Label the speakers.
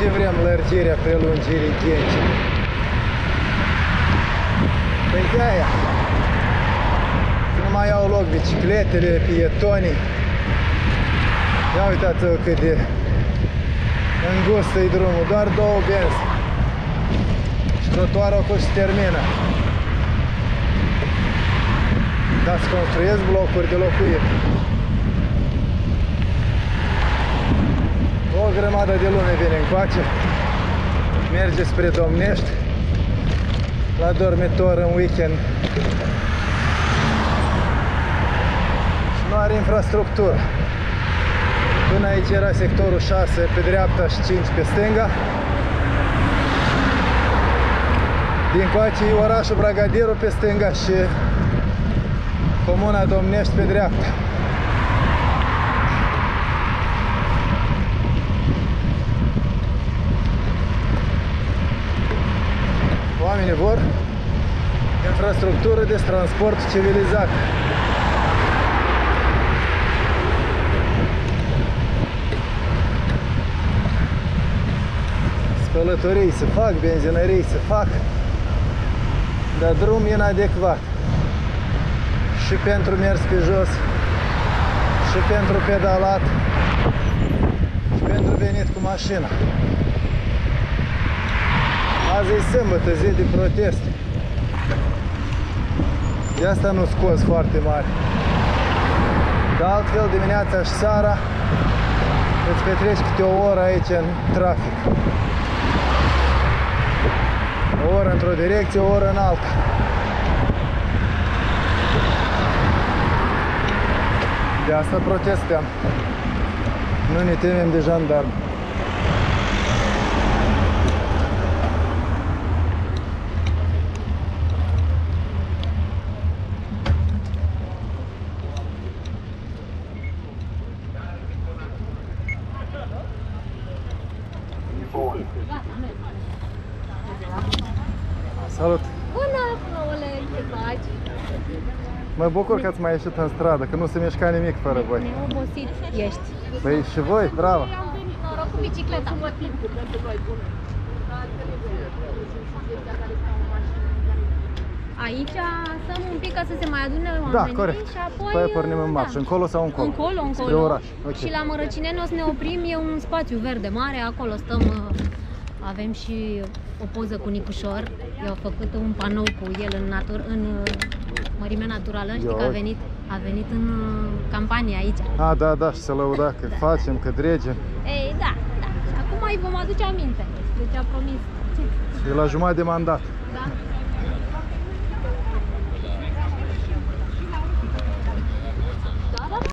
Speaker 1: ce vrem lărgirea prelungirii ghencii. Păi de aia. Să nu mai au loc bicicletele, pietonii. Ia uitați-vă cât de îngust e drumul, doar două benzi. Și trotuarul acolo se termină. Dar se construiesc blocuri de locuiri. O grămadă de lume vine încoace, merge spre Domnești, la dormitor în weekend. Și nu are infrastructură. Până aici era sectorul 6 pe dreapta și 5 pe stânga. Din coace e orașul Bragadiru pe stânga și comuna Domnești pe dreapta. Oamenii vor infrastructură de transport civilizat. Spălătorii se fac, benzinării se fac, dar drum inadecvat. Și pentru mers pe jos, și pentru pedalat, și pentru venit cu mașina. Azi e sâmbătă, zi de protest. De asta nu scos foarte mare. De altfel, dimineața și seara îți petreci câte o oră aici în trafic. O oră într-o direcție, o oră în alta. De asta protestăm. Nu ne temem de jandarmi. Salut!
Speaker 2: Bună, Paule, ce faci?
Speaker 1: Mă bucur că ați mai ieșit în stradă, că nu se mișca nimic fără voi.
Speaker 2: Neobosit ești.
Speaker 1: Păi și voi, bravo!
Speaker 2: Am venit noroc cu bicicleta. Aici stăm un pic ca să se mai adune oamenii
Speaker 1: Da, corect.
Speaker 2: și apoi...
Speaker 1: Păi pornim în
Speaker 2: da.
Speaker 1: marș, încolo sau încolo?
Speaker 2: Încolo, încolo.
Speaker 1: Spre oraș, ok.
Speaker 2: Și la Mărăcineni o să ne oprim, e un spațiu verde mare, acolo stăm, uh, avem și o poză cu Nicușor. I-au făcut un panou cu el în, natur, în uh, mărime naturală, știi că a
Speaker 1: Ioi.
Speaker 2: venit, a venit în uh, campanie aici.
Speaker 1: A, da, da, și se lăuda că facem, că dregem.
Speaker 2: Ei, da, da. Și acum îi vom aduce aminte. Deci a promis.
Speaker 1: E la jumătate de mandat.
Speaker 2: Da?